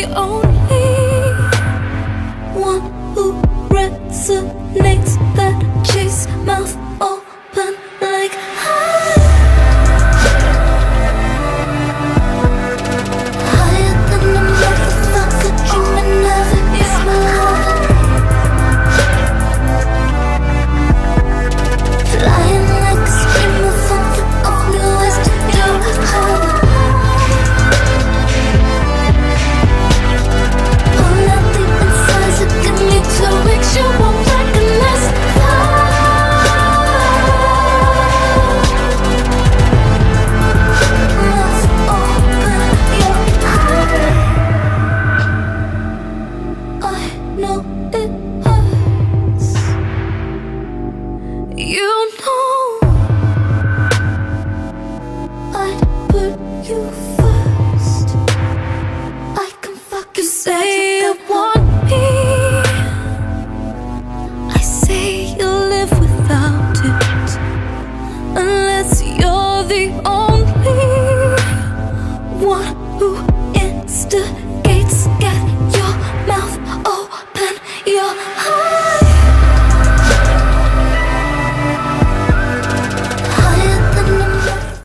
the only one who resonates that chase mouth open. 的